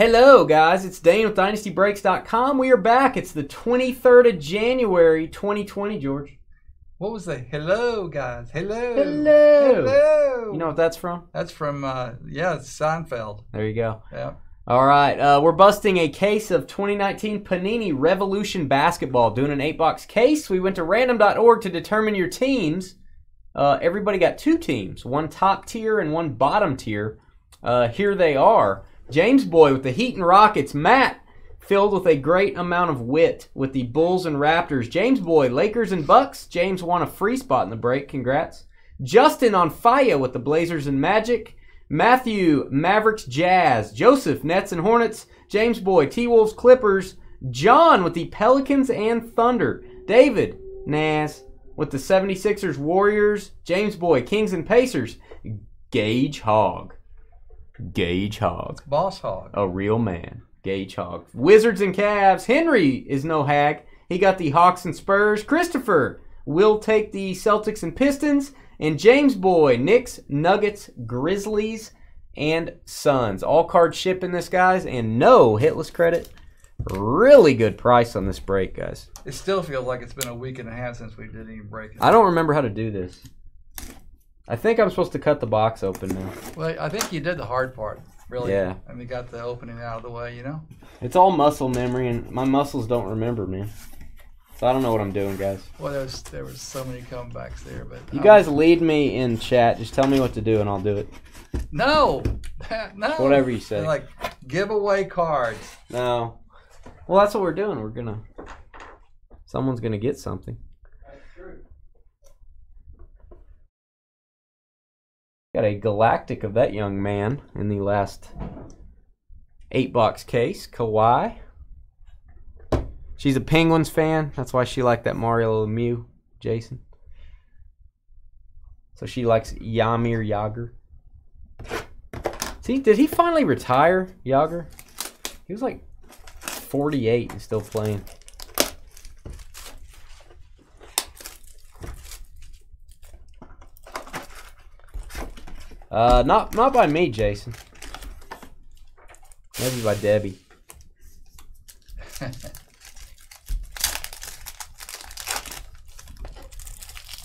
Hello, guys. It's Dane with DynastyBreaks.com. We are back. It's the 23rd of January, 2020, George. What was the hello, guys? Hello. Hello. Hello. You know what that's from? That's from, uh, yeah, it's Seinfeld. There you go. Yeah. All right. Uh, we're busting a case of 2019 Panini Revolution Basketball. Doing an eight box case. We went to random.org to determine your teams. Uh, everybody got two teams one top tier and one bottom tier. Uh, here they are. James Boy with the Heat and Rockets. Matt filled with a great amount of wit with the Bulls and Raptors. James Boy, Lakers and Bucks. James won a free spot in the break. Congrats. Justin on fire with the Blazers and Magic. Matthew, Mavericks Jazz. Joseph, Nets and Hornets. James Boy, T Wolves Clippers. John with the Pelicans and Thunder. David, Nas with the 76ers Warriors. James Boy, Kings and Pacers. Gage Hogg. Gage Hogg. Boss Hog. A real man. Gage Hogg. Wizards and Cavs. Henry is no hack. He got the Hawks and Spurs. Christopher will take the Celtics and Pistons. And James Boy, Knicks, Nuggets, Grizzlies, and Suns. All cards shipping this, guys, and no hitless credit. Really good price on this break, guys. It still feels like it's been a week and a half since we did any breaking. I don't remember how to do this. I think I'm supposed to cut the box open now. Well, I think you did the hard part, really. Yeah. And we got the opening out of the way, you know? It's all muscle memory, and my muscles don't remember, man. So I don't know what I'm doing, guys. Well, there was, there was so many comebacks there, but. You guys lead me in chat. Just tell me what to do, and I'll do it. No! no! Whatever you say. They're like, giveaway cards. No. Well, that's what we're doing. We're gonna. Someone's gonna get something. Got a galactic of that young man in the last eight box case. Kawhi. She's a Penguins fan. That's why she liked that Mario Lemieux, Jason. So she likes Yamir Jagr. See, did he finally retire, Jagr? He was like 48 and still playing. Uh, not not by me, Jason. Maybe by Debbie.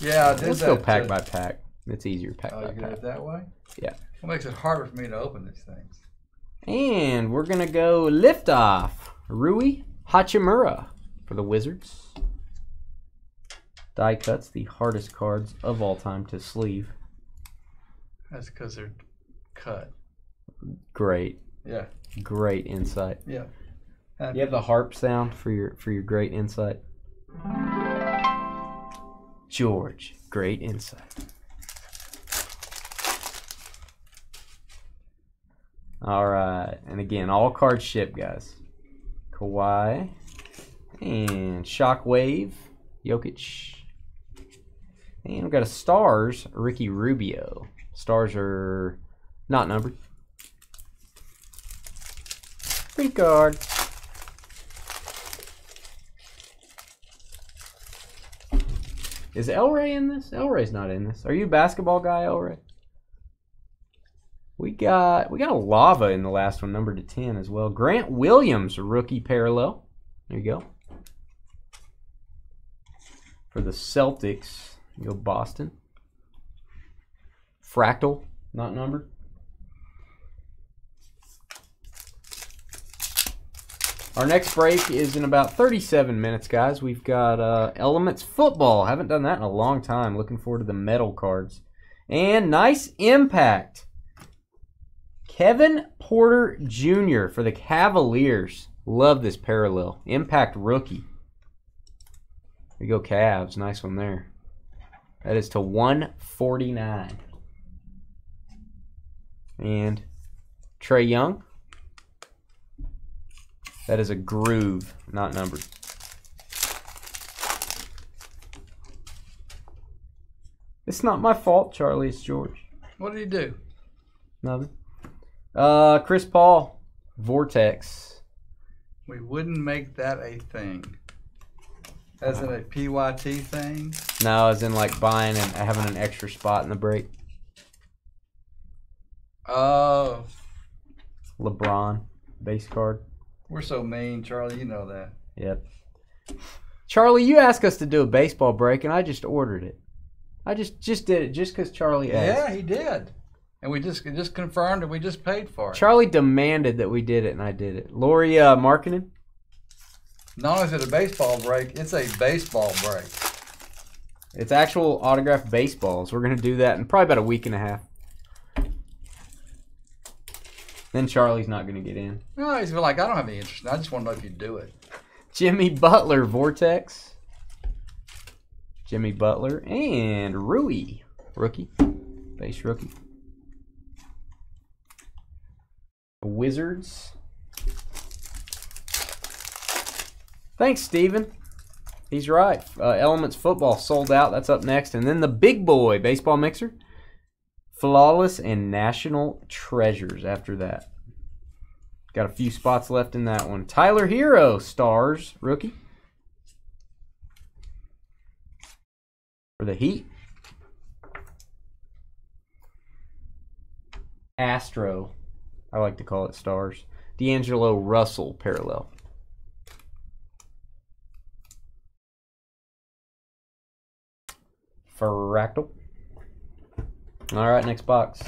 Yeah, I did Let's go pack uh, by pack. It's easier pack Oh, by pack. it that way? Yeah. What makes it harder for me to open these things? And we're gonna go lift off Rui Hachimura for the Wizards. Die cuts the hardest cards of all time to sleeve. That's because they're cut. Great, Yeah, great insight. yeah. You have the harp sound for your for your great insight. George, great insight. All right, and again, all cards ship, guys. Kawhi and Shockwave, Jokic, and we've got a stars, Ricky Rubio. Stars are not numbered. Free card. Is Elray in this? Elray's not in this. Are you a basketball guy, Elray? We got we got a lava in the last one, number to ten as well. Grant Williams, rookie parallel. There you go. For the Celtics, you go Boston. Fractal, not numbered. Our next break is in about 37 minutes, guys. We've got uh, Elements Football. Haven't done that in a long time. Looking forward to the metal cards. And nice impact. Kevin Porter Jr. for the Cavaliers. Love this parallel. Impact rookie. There you go, Cavs. Nice one there. That is to 149. And Trae Young. That is a groove, not numbered. It's not my fault, Charlie. It's George. What did he do? Nothing. Uh, Chris Paul, Vortex. We wouldn't make that a thing. As in a PYT thing? No, as in like buying and having an extra spot in the break. Oh, LeBron. base card. We're so mean, Charlie. You know that. Yep. Charlie, you asked us to do a baseball break, and I just ordered it. I just just did it just because Charlie asked. Yeah, he did. And we just just confirmed and we just paid for it. Charlie demanded that we did it, and I did it. Lauri uh, Markkanen, Not only is it a baseball break, it's a baseball break. it's actual autographed baseballs. We're gonna do that in probably about a week and a half. Then Charlie's not gonna get in. No, he's like, I don't have any interest. I just want to know if you do it. Jimmy Butler, Vortex. Jimmy Butler and Rui, rookie, base rookie. Wizards. Thanks, Steven. He's right. Uh, Elements football sold out. That's up next. And then the big boy baseball mixer. Flawless and National Treasures after that. Got a few spots left in that one. Tyler Herro, stars, rookie. For the Heat. Astro. I like to call it stars. D'Angelo Russell parallel. Fractal. All right, next box.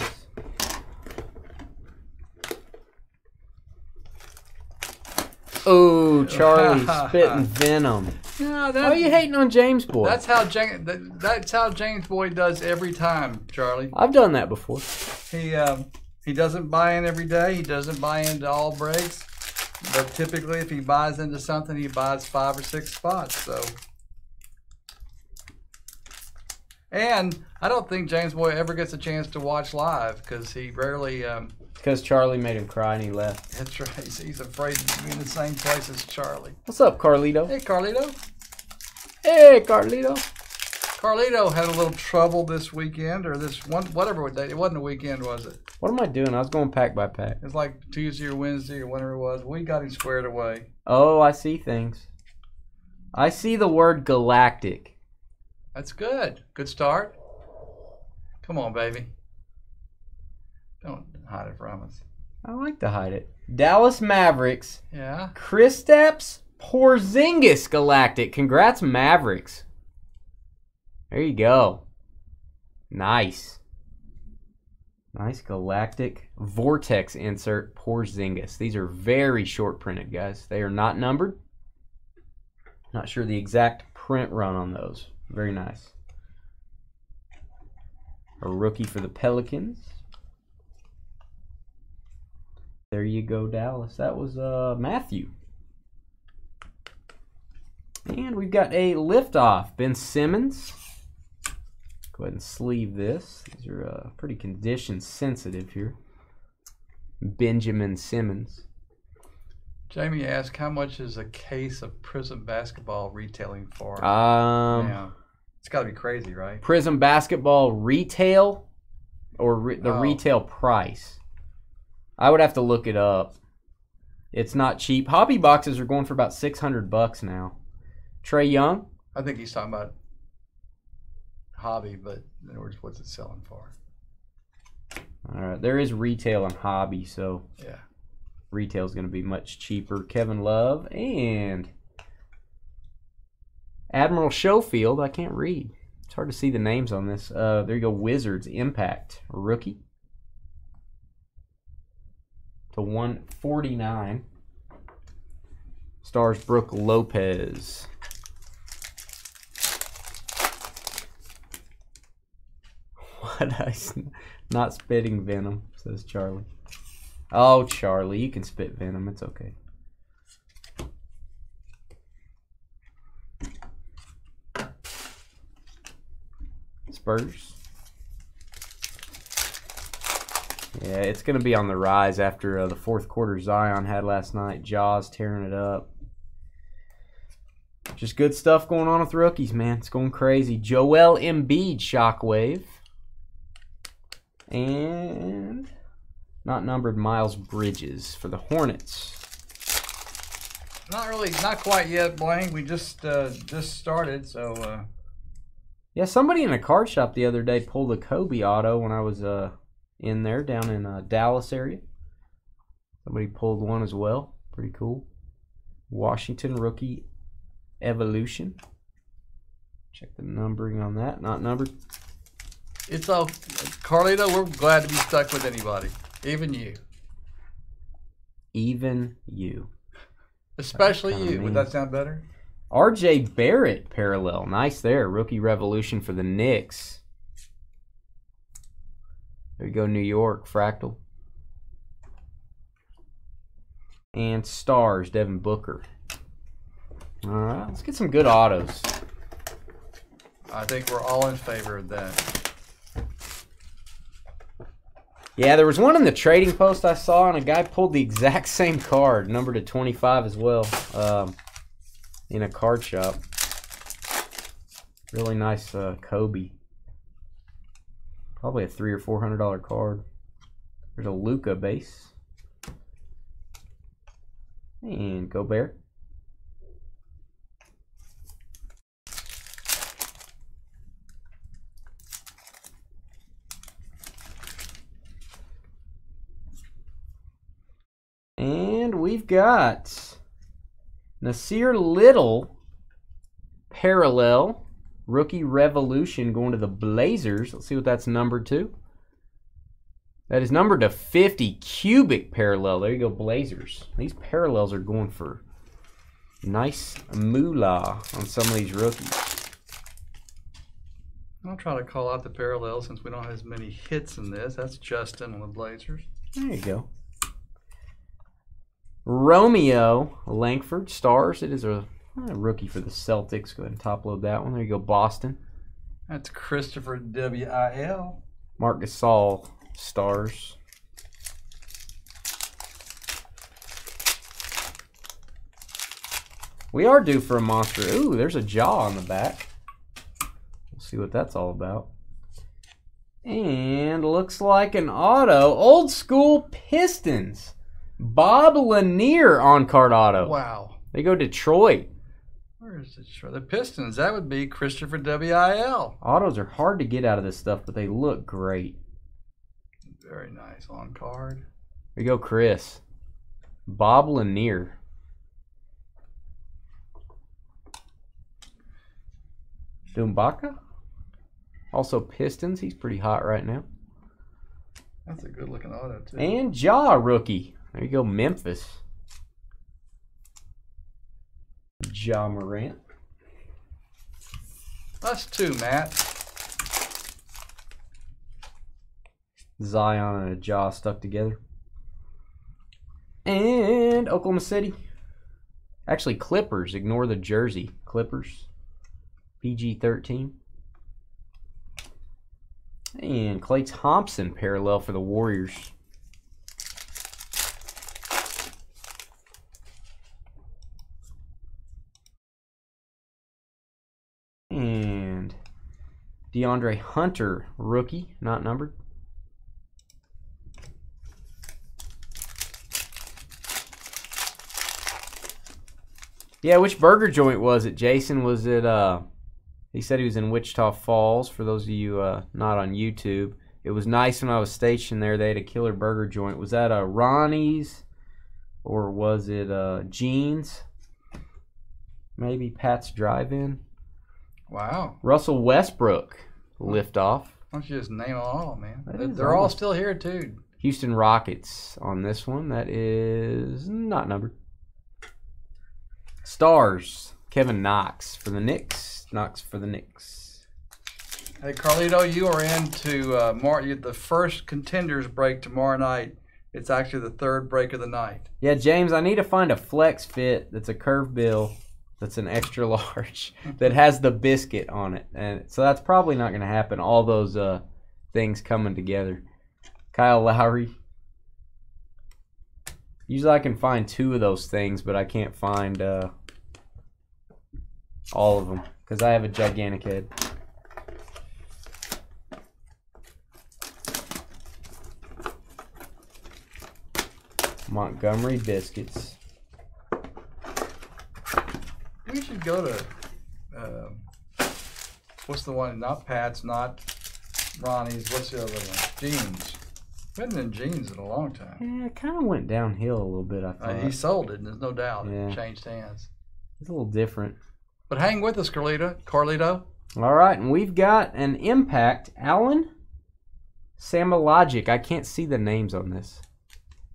Oh, Charlie spitting venom. Yeah, Why are you hating on James Boy? That's how James. That, that's how James Boyd does every time, Charlie. I've done that before. He um, he doesn't buy in every day. He doesn't buy into all breaks. But typically, if he buys into something, he buys five or six spots. So, and I don't think James Boy ever gets a chance to watch live because he rarely. Um, Because Charlie made him cry and he left. that's right. He's, he's afraid to be in the same place as Charlie. What's up, Carlito? Hey, Carlito. Hey, Carlito. Carlito had a little trouble this weekend or this one, whatever day. It wasn't a weekend, was it? What am I doing? I was going pack by pack. It's like Tuesday or Wednesday or whatever it was. We got him squared away. Oh, I see things. I see the word galactic. That's good. Good start. Come on, baby. Don't hide it from us. I like to hide it. Dallas Mavericks. Yeah. Chris Kristaps Porzingis Galactic. Congrats, Mavericks. There you go. Nice. Nice Galactic Vortex insert Porzingis. These are very short printed, guys. They are not numbered. Not sure the exact print run on those. Very nice. A rookie for the Pelicans. There you go, Dallas. That was uh, Matthew. And we've got a liftoff. Ben Simmons. Go ahead and sleeve this. These are uh, pretty condition sensitive here. Benjamin Simmons. Jamie asked, "How much is a case of Prism basketball retailing for?" Um, yeah. It's got to be crazy, right? Prism basketball retail or re- the Oh. retail price. I would have to look it up. It's not cheap. Hobby boxes are going for about six hundred bucks now. Trae Young, I think he's talking about hobby, but in other words, what's it selling for? All right, there is retail and hobby, so Yeah. Retail is going to be much cheaper. Kevin Love and Admiral Schofield. I can't read. It's hard to see the names on this. Uh, there you go. Wizards Impact rookie to one forty nine. Stars Brooke Lopez. What I not spitting venom says Charlie. Oh, Charlie, you can spit venom. It's okay. Spurs. Yeah, it's going to be on the rise after uh, the fourth quarter Zion had last night. Ja's tearing it up. Just good stuff going on with rookies, man. It's going crazy. Joel Embiid shockwave. And not numbered Miles Bridges for the Hornets. Not really, not quite yet, Blaine. We just uh, just started, so uh, Yeah, somebody in a car shop the other day pulled a Kobe auto when I was uh in there down in uh, Dallas area. Somebody pulled one as well. Pretty cool. Washington rookie evolution. Check the numbering on that. Not numbered. It's all Carlito. We're glad to be stuck with anybody, even you, Even you. especially you. Would that sound better? RJ Barrett parallel. Nice there. Rookie revolution for the Knicks. There you go, New York. Fractal. And stars, Devin Booker. All right, let's get some good autos. I think we're all in favor of that. Yeah, there was one in the trading post I saw, and a guy pulled the exact same card, numbered to 25 as well, um, in a card shop. Really nice uh, Kobe. Probably a three or four hundred dollar card. There's a Luka base. And Gobert. And we've got Nassir Little parallel rookie revolution going to the Blazers. Let's see what that's numbered to. That is numbered to 50 cubic parallel. There you go, Blazers. These parallels are going for nice moolah on some of these rookies. I'll try to call out the parallel since we don't have as many hits in this. That's Justin on the Blazers. There you go. Romeo Langford Stars. It is a, a rookie for the Celtics. Go ahead and top load that one. There you go, Boston. That's Christopher W I L. Marc Gasol Stars. We are due for a monster. Ooh, there's a Ja on the back. We'll see what that's all about. And looks like an auto. Old school Pistons. Bob Lanier on card auto. Wow. They go Detroit. Where is it? Sure, The Pistons. That would be Christopher W I L. Autos are hard to get out of this stuff, but they look great. Very nice on card. You go, Chris. Bob Lanier. Dumbaka. Also Pistons. He's pretty hot right now. That's a good looking auto too. And Ja rookie. There you go, Memphis. Ja Morant. Us too, Matt. Zion and a Ja stuck together. And Oklahoma City. Actually, Clippers. Ignore the jersey. Clippers. PG 13. And Klay Thompson parallel for the Warriors. And DeAndre Hunter, rookie, not numbered. Yeah, which burger joint was it, Jason? Was it uh he said he was in Wichita Falls for those of you uh not on YouTube. It was nice when I was stationed there. They had a killer burger joint. Was that uh Ronnie's or was it uh Jeans? Maybe Pat's Drive-In. Wow. Russell Westbrook lift off. Why don't you just name them all, man? That They're, all still here too. Houston Rockets on this one. That is not numbered. Stars. Kevin Knox for the Knicks. Knox for the Knicks. Hey, Carlito, you are into uh, Mar- the first contenders break tomorrow night. It's actually the third break of the night. Yeah, James, I need to find a flex fit that's a curve bill that's an extra large that has the biscuit on it. And so that's probably not going to happen. All those uh, things coming together. Kyle Lowry. Usually I can find two of those things, but I can't find uh, all of them because I have a gigantic head. Montgomery biscuits. We should go to um, what's the one? Not Pat's, not Ronnie's. What's the other one? Jeans. Been in jeans in a long time. Yeah, it kind of went downhill a little bit. I Uh, thought he sold it, and there's no doubt Yeah. it changed hands. it's a little different. But hang with us, Carlito. Carlito. All right, and we've got an impact. Alan Samologic. I can't see the names on this.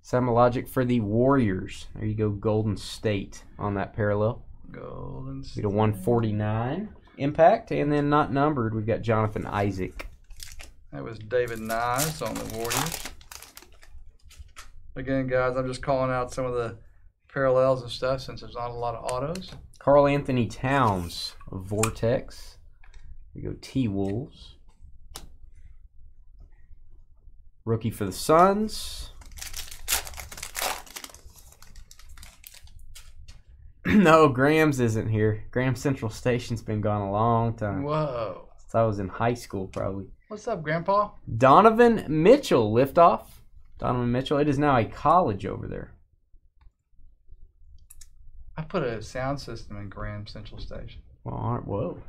Samologic for the Warriors. There you go, Golden State on that parallel. Golden Be to 149 impact, and then not numbered, we've got Jonathan Isaac. That was David Nyes on the Warriors. Again, guys, I'm just calling out some of the parallels and stuff since there's not a lot of autos. Karl Anthony Towns, Vortex. We go T Wolves. Rookie for the Suns. no, Graham's isn't here. Graham Central Station's been gone a long time. Whoa. Since I was in high school, probably. What's up, Grandpa? Donovan Mitchell, liftoff. Donovan Mitchell. It is now a college over there. I put a sound system in Graham Central Station. Well, all right, whoa.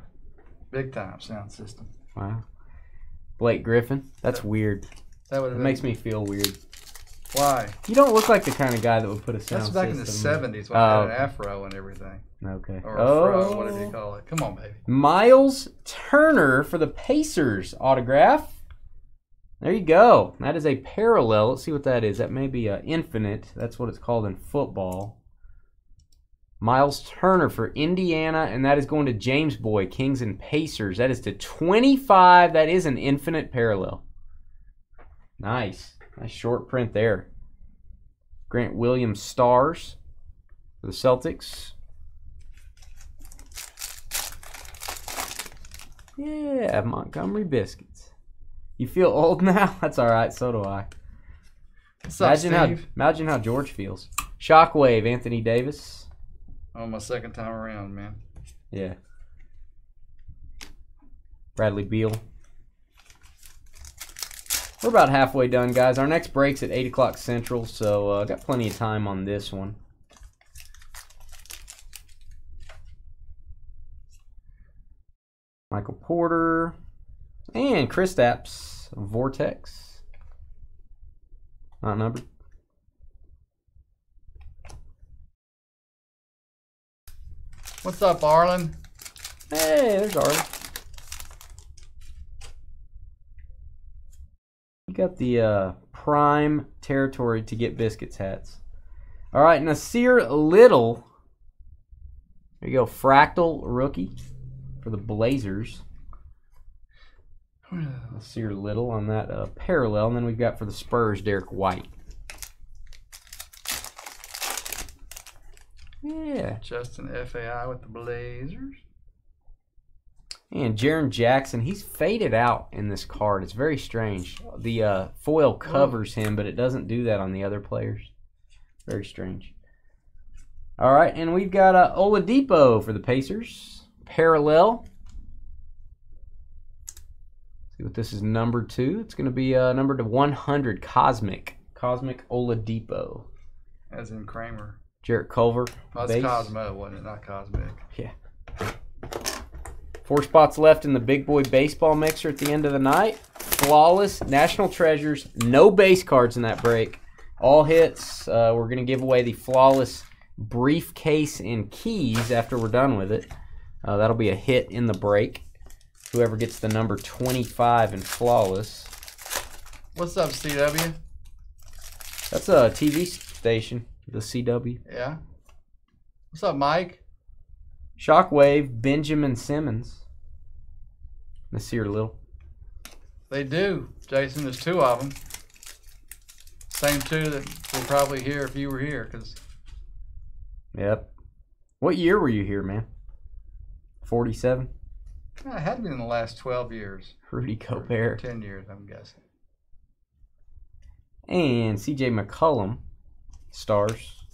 Big time sound system. Wow. Blake Griffin. That's weird. That would It makes me feel weird. Why? You don't look like the kind of guy that would put a sound That's back in the 70s when I Oh. had an afro and everything. Okay. Or a fro, whatever you call it. Come on, baby. Miles Turner for the Pacers autograph. There you go. That is a parallel. Let's see what that is. That may be uh, infinite. That's what it's called in football. Miles Turner for Indiana, and that is going to James Boy, Kings and Pacers. That is to 25. That is an infinite parallel. Nice. Nice short print there. Grant Williams Stars for the Celtics. Yeah, Montgomery Biscuits. You feel old now? That's all right. So do I. What's up, Imagine how imagine how George feels. Shockwave, Anthony Davis. Oh, my second time around, man. Yeah. Bradley Beal. We're about halfway done, guys. Our next break's at 8 o'clock Central, so uh, got plenty of time on this one. Michael Porter. And Chris Kristaps Vortex. Not numbered. What's up, Arlen? Hey, there's Arlen. Got the uh, prime territory to get biscuits hats. All right, Nassir Little. There you go, fractal rookie for the Blazers. Nassir Little on that uh, parallel, and then we've got for the Spurs, Derrick White. Yeah, Justin FAI with the Blazers. And Jaren Jackson, he's faded out in this card. It's very strange. The uh, foil covers him, but it doesn't do that on the other players. Very strange. All right, and we've got uh, Oladipo for the Pacers. Parallel. See what this is number two. It's going to be uh, number to 100. Cosmic. Cosmic Oladipo. As in Kramer. Jarrett Culver. Well, that's base. Cosmo, wasn't it? Not Cosmic. Four spots left in the big boy baseball mixer at the end of the night. Flawless national treasures. No base cards in that break. All hits. Uh, we're going to give away the flawless briefcase and keys after we're done with it. Uh, that'll be a hit in the break. Whoever gets the number 25 in flawless. What's up, CW? That's a TV station, the CW. Yeah. What's up, Mike? Shockwave, Benjamin Simmons. Nassir Little. They do, Jason. There's two of them. Same two that were probably here if you were here, because Yep. What year were you here, man? 47? it had been in the last 12 years. Rudy Gobert. 10 years, I'm guessing. And CJ McCollum, stars.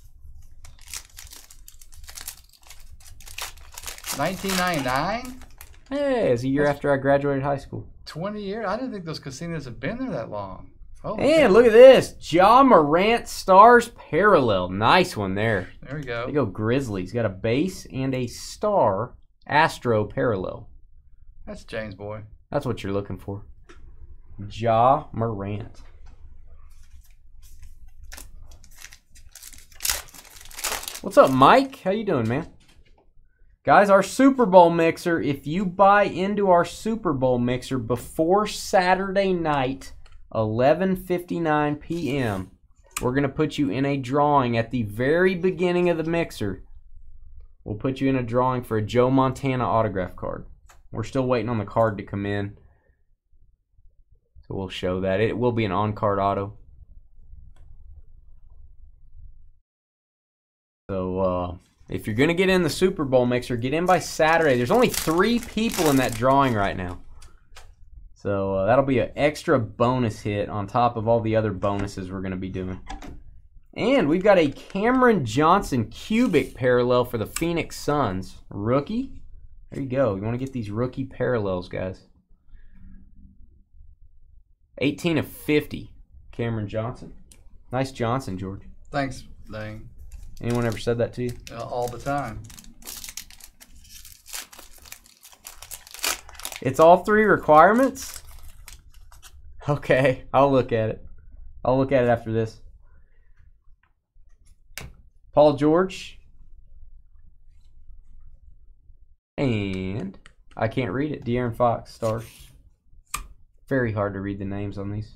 1999? Hey, it's a year That's after I graduated high school. 20 years? I didn't think those casinos have been there that long. Oh, and look at this. Ja Morant stars parallel. Nice one there. There we go. There you go, Grizzlies. Got a base and a star astro parallel. That's James Boy. That's what you're looking for. Ja Morant. What's up, Mike? How you doing, man? Guys, our Super Bowl mixer, if you buy into our Super Bowl mixer before Saturday night, 11:59 p.m., we're going to put you in a drawing at the very beginning of the mixer. We'll put you in a drawing for a Joe Montana autograph card. We're still waiting on the card to come in. So we'll show that. It will be an on-card auto. So uh, if you're going to get in the Super Bowl mixer, get in by Saturday. There's only three people in that drawing right now. So uh, that'll be an extra bonus hit on top of all the other bonuses we're going to be doing. And we've got a Cameron Johnson cubic parallel for the Phoenix Suns. Rookie. There you go. You want to get these rookie parallels, guys. 18 of 50. Cameron Johnson. Nice Johnson, George. Thanks, Dane. Anyone ever said that to you? Uh, all the time. It's all three requirements? Okay, I'll look at it. I'll look at it after this. Paul George. And I can't read it. De'Aaron Fox stars. Very hard to read the names on these.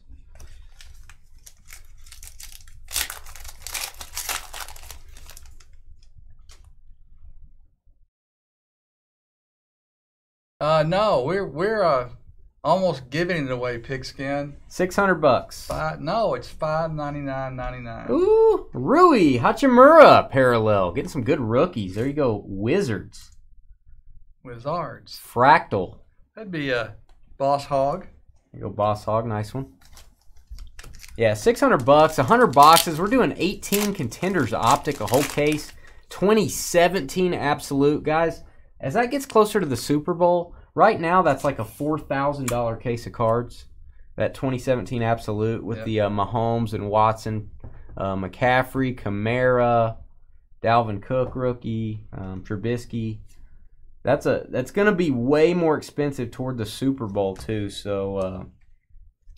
Uh, no, we're we're uh almost giving it away. Pigskin. 600 bucks. Five, no, it's five ninety nine ninety nine. Ooh, Rui Hachimura parallel. Getting some good rookies. There you go. Wizards. Wizards. Fractal. That'd be a boss hog. There you go, Boss Hog. Nice one. Yeah, 600 bucks, 100 boxes. We're doing 18 contenders optic, a whole case. 2017 absolute, guys. As that gets closer to the Super Bowl, right now that's like a $4,000 case of cards. That 2017 absolute with Yep. the uh, Mahomes and Watson, uh, McCaffrey, Kamara, Dalvin Cook rookie, um, Trubisky. That's a that's gonna be way more expensive toward the Super Bowl too. So uh,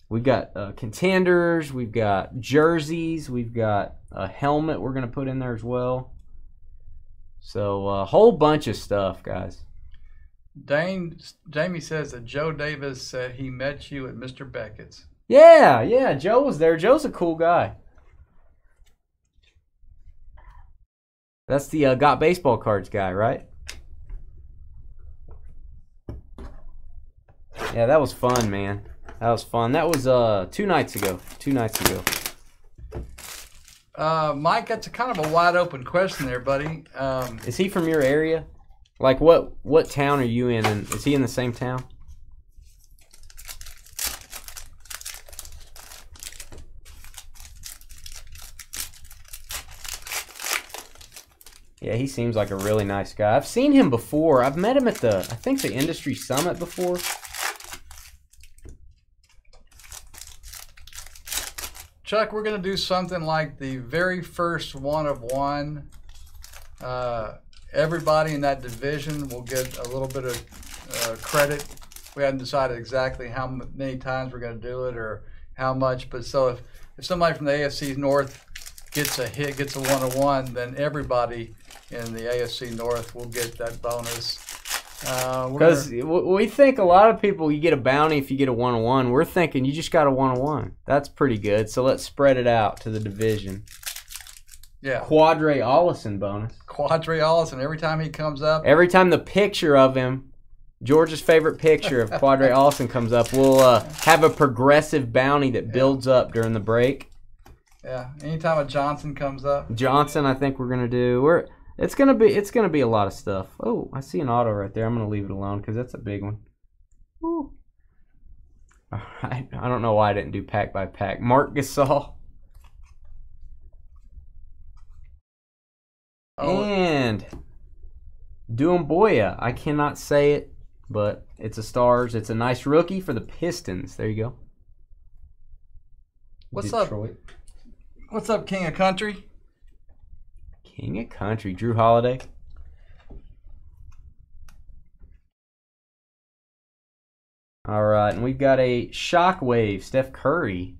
we've got uh, contenders, we've got jerseys, we've got a helmet we're gonna put in there as well. So a whole bunch of stuff, guys. Dane Jamie says that Joe Davis said he met you at Mr. Beckett's. Yeah, yeah. Joe was there. Joe's a cool guy. That's the uh, got baseball cards guy, right? Yeah, that was fun, man. That was fun. That was uh two nights ago. Two nights ago. Uh, Mike, that's a kind of a wide open question there, buddy. Um, Is he from your area? Like what what town are you in? And is he in the same town? Yeah, he seems like a really nice guy. I've seen him before. I've met him at the I think the industry summit before. Chuck, we're gonna do something like the very first one of one. Uh, everybody in that division will get a little bit of uh, credit. We haven't decided exactly how many times we're gonna do it or how much, but so if, if somebody from the AFC North gets a hit, gets a one of one, then everybody in the AFC North will get that bonus. Uh, Because gonna- we think a lot of people, you get a bounty if you get a one on one. We're thinking you just got a one on one. That's pretty good. So let's spread it out to the division. yeah, Quadre Allison bonus. Quadre Allison. Every time he comes up, Every time the picture of him, George's favorite picture of Quadre Allison comes up, we'll uh, have a progressive bounty that builds up during the break. yeah. Anytime a Johnson comes up, Johnson, I think we're gonna do. We're it's gonna be it's gonna be a lot of stuff. Oh, I see an auto right there. I'm gonna leave it alone because that's a big one. Woo. All right. I don't know why I didn't do pack by pack. Marc Gasol oh, and Doumbouya. I cannot say it, but it's a stars. It's a nice rookie for the Pistons. There you go. What's up? What's up, King of Country? King of Country, Jrue Holiday. All right, and we've got a Shockwave, Steph Curry.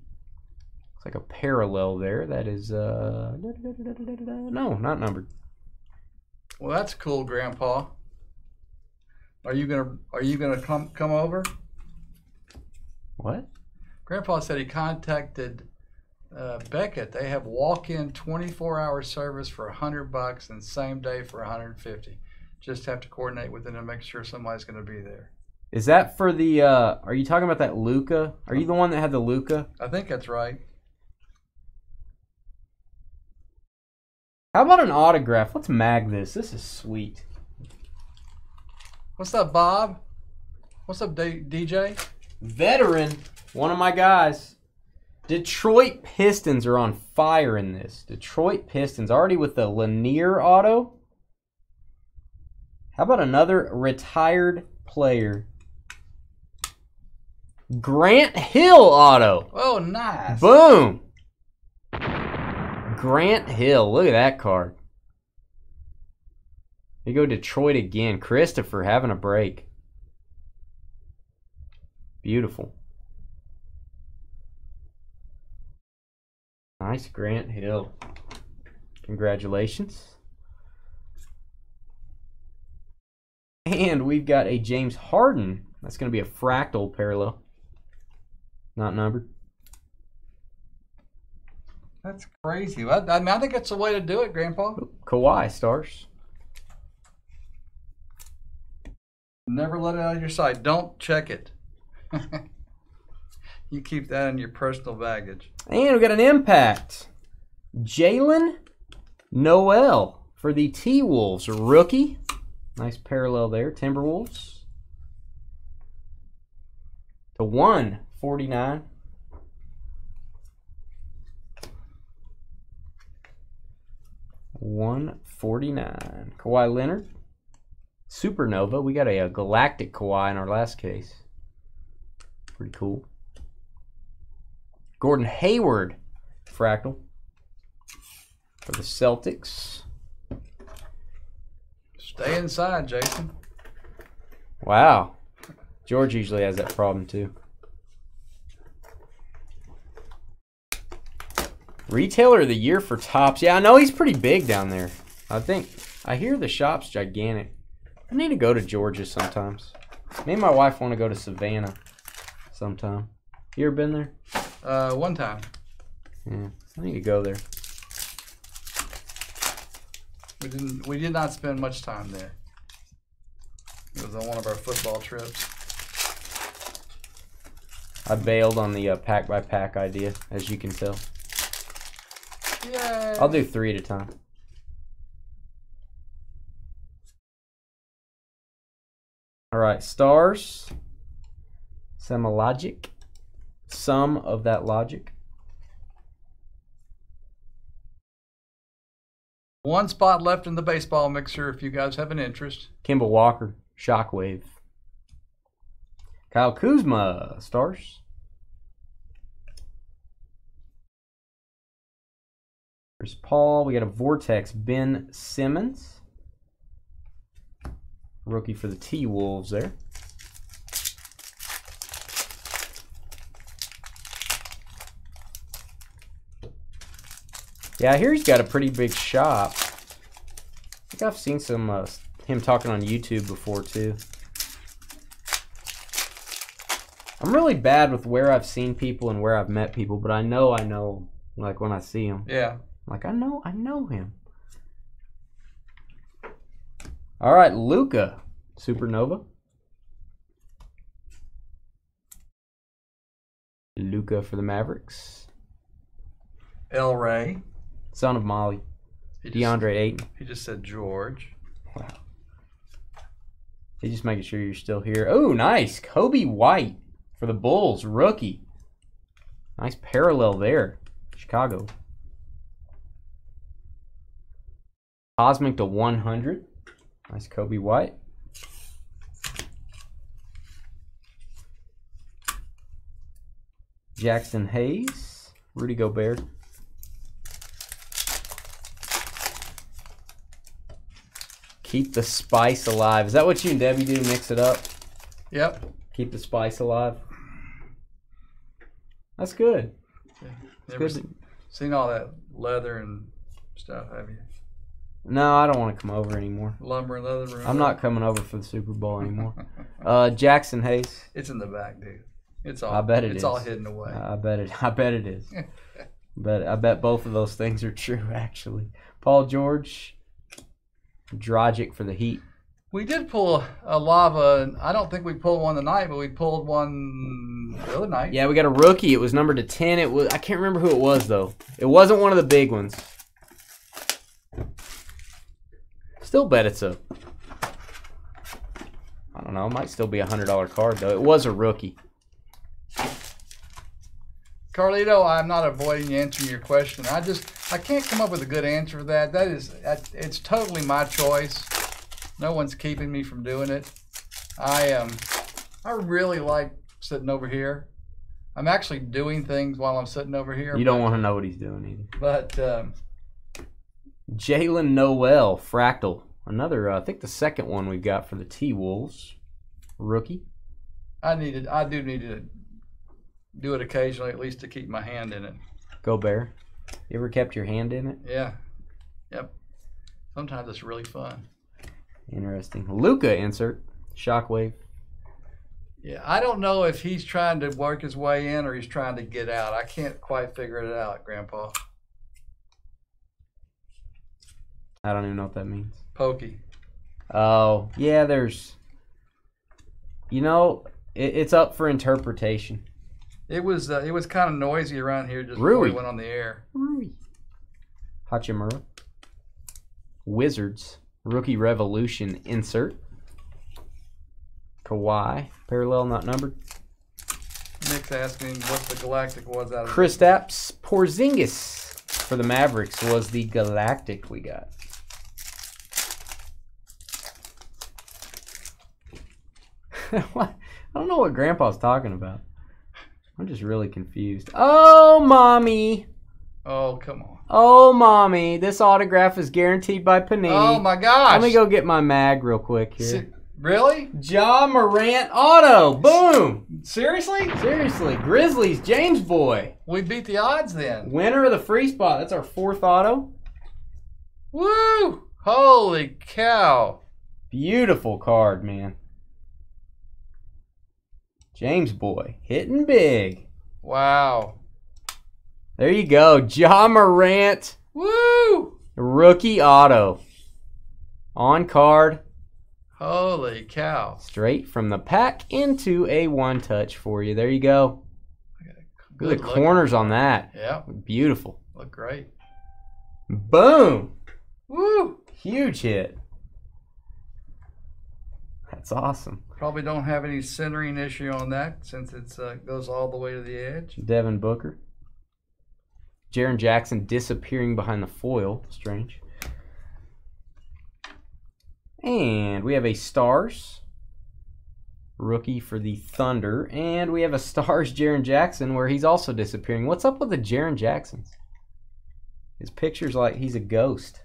Looks like a parallel there. That is uh no, not numbered. Well, that's cool, Grandpa. Are you gonna Are you gonna come come over? What? Grandpa said he contacted uh, Beckett. They have walk-in 24-hour service for 100 bucks and same day for 150. Just have to coordinate with them to make sure somebody's going to be there. Is that for the? uh Are you talking about that Luka? Are you the one that had the Luka? I think that's right. How about an autograph? Let's mag this. This is sweet. What's up, Bob? What's up, D- DJ? Veteran, one of my guys. Detroit Pistons are on fire in this. Detroit Pistons already with the Lanier auto. How about another retired player? Grant Hill auto. Oh, nice. Boom. Grant Hill. Look at that card. You go Detroit again. Christopher having a break. Beautiful. Grant Hill. Congratulations. And we've got a James Harden. That's going to be a fractal parallel. Not numbered. That's crazy. I, I, mean, I think that's the way to do it, Grandpa. Kawhi stars. Never let it out of your sight. Don't check it. you keep that in your personal baggage. And we got an impact. Jaylen Nowell for the T Wolves. Rookie. Nice parallel there. Timberwolves. To 149. One forty nine. Kawhi Leonard. Supernova. We got a, a galactic Kawhi in our last case. Pretty cool. Gordon Hayward, fractal for the Celtics. Stay inside, Jason. Wow, George usually has that problem too. Retailer of the year for Topps. Yeah, I know he's pretty big down there. I think I hear the shop's gigantic. I need to go to Georgia sometimes. Me and my wife want to go to Savannah sometime. You ever been there? Uh, one time. Yeah, I need to go there. We didn't. We did not spend much time there. It was on one of our football trips. I bailed on the uh, pack by pack idea, as you can tell. Yeah. I'll do three at a time. All right, stars. Semologic. Some of that logic. One spot left in the baseball mixer if you guys have an interest. Kemba Walker. Shockwave. Kyle Kuzma. Stars. There's Paul. We got a Vortex. Ben Simmons. Rookie for the T Wolves there. Yeah, I hear he's got a pretty big shop. I think I've seen some uh, him talking on YouTube before too. I'm really bad with where I've seen people and where I've met people, but I know I know like when I see him. Yeah. Like I know I know him. All right, Luka, Supernova. Luka for the Mavericks. El Ray. Son of Molly. He just, DeAndre Ayton. He just said George. Wow. He's just making sure you're still here. Oh, nice. Coby White for the Bulls, rookie. Nice parallel there. Chicago. Cosmic to 100. Nice Coby White. Jaxson Hayes. Rudy Gobert. Keep the spice alive. Is that what you and Debbie do? Mix it up? Yep. Keep the spice alive? That's good. Never good. se- seen all that leather and stuff, have you? No, I don't want to come over anymore. Lumber in the other room. I'm not coming over for the Super Bowl anymore. Uh, Jaxson Hayes. It's in the back, dude. It's all. I bet it it's is. all hidden away. I bet it. I bet it is. but I bet both of those things are true. Actually, Paul George, Dragic for the Heat. we did pull a, lava. I don't think we pulled one tonight, but we pulled one the other night. Yeah, we got a rookie. It was numbered to ten. It was. I can't remember who it was though. It wasn't one of the big ones. Still bet it's a. I don't know. It might still be a hundred dollar card though. It was a rookie. Carlito, I'm not avoiding answering your question. I just I can't come up with a good answer for that. That is it's totally my choice. No one's keeping me from doing it. I um I really like sitting over here. I'm actually doing things while I'm sitting over here. You don't want to know what he's doing either. But um, Jaylen Nowell, Fractal. Another, uh, I think the second one we've got for the T Wolves. Rookie. I needed I do need to do it occasionally, at least to keep my hand in it. Go Bear. You ever kept your hand in it? Yeah. Yep. Sometimes it's really fun. Interesting. Luka insert. Shockwave. Yeah, I don't know if he's trying to work his way in or he's trying to get out. I can't quite figure it out, Grandpa. I don't even know what that means. Pokey. Oh, yeah, there's. You know, it, it's up for interpretation. It was uh, it was kind of noisy around here just before we went on the air. Rui. Hachimura. Wizards. Rookie Revolution insert. Kawhi. Parallel not numbered. Nick's asking what the Galactic was out of Kristaps Porzingis for the Mavericks was the Galactic we got. what? I don't know what Grandpa's talking about. I'm just really confused. Oh, mommy. Oh, come on. Oh, mommy. This autograph is guaranteed by Panini. Oh my gosh. Let me go get my mag real quick here. Se- really? Ja Morant auto. Boom. Seriously? Seriously. Grizzlies, James Boy. We beat the odds then. Winner of the free spot. That's our fourth auto. Woo! Holy cow. Beautiful card, man. James Boy. Hitting big. Wow. There you go. Ja Morant. Woo! Rookie auto. On card. Holy cow. Straight from the pack into a one touch for you. There you go. Look at the corners on that. Yeah, Beautiful. look great. Boom. Woo! Huge hit. That's awesome. Probably don't have any centering issue on that since it's uh, goes all the way to the edge. Devin Booker. Jaren Jackson disappearing behind the foil. Strange. And we have a Stars rookie for the Thunder. And we have a Stars Jaren Jackson where he's also disappearing. What's up with the Jaren Jacksons? His picture's like he's a ghost.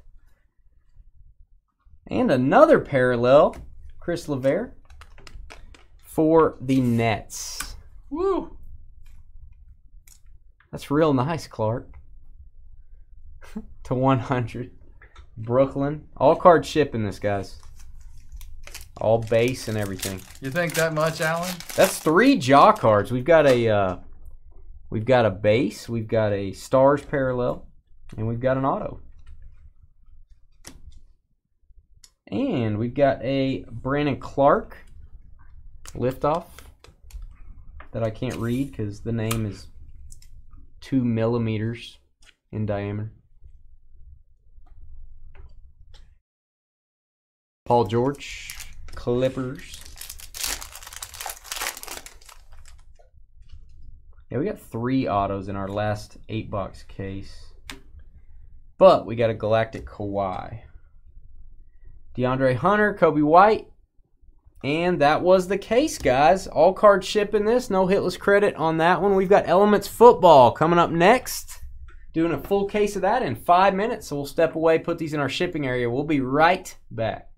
And another parallel, Caris LeVert for the Nets. Woo! That's real nice, Clark. to 100. Brooklyn. All card shipping this, guys. All base and everything. You think that much, Alan? That's three Ja cards. We've got a uh, we've got a base, we've got a stars parallel, and we've got an auto. And we've got a Brandon Clarke liftoff that I can't read because the name is two millimeters in diameter. Paul George, Clippers. Yeah, we got three autos in our last eight box case. But we got a Galactic Kawhi. DeAndre Hunter, Coby White. And that was the case, guys. All card shipping this. No hitless credit on that one. We've got Elements Football coming up next. Doing a full case of that in five minutes. So we'll step away, put these in our shipping area. We'll be right back.